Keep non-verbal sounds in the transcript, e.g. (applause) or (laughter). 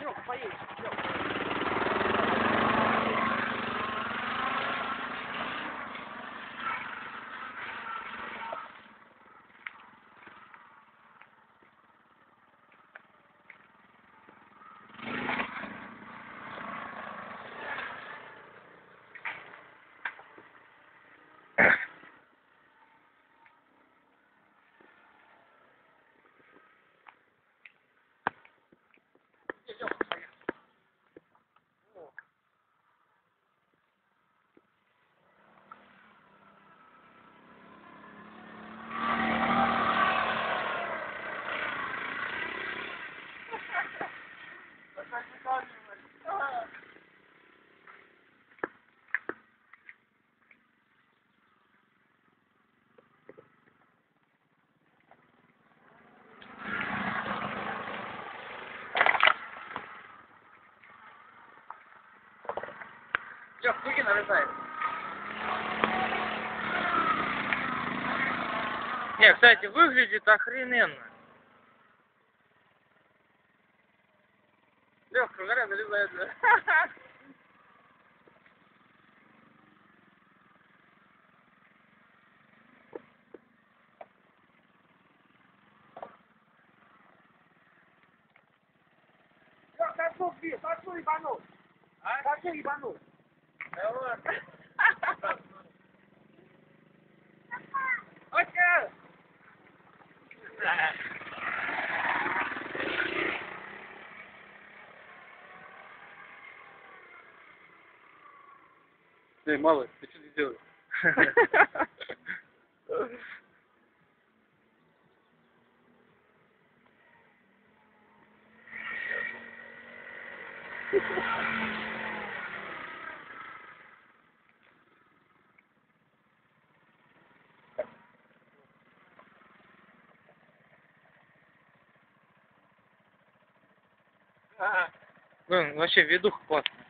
Лёха, поедешь. Лёха. Лёх, руки нарезай. Не, кстати, выглядит охрененно. Нарезает. да. Лёх, косу бей, косу ебанул. А? Косу ебанул. Да ладно. Окей. Эй, малый, ты что здесь делаешь? (laughs) Блин, вообще видуха классная.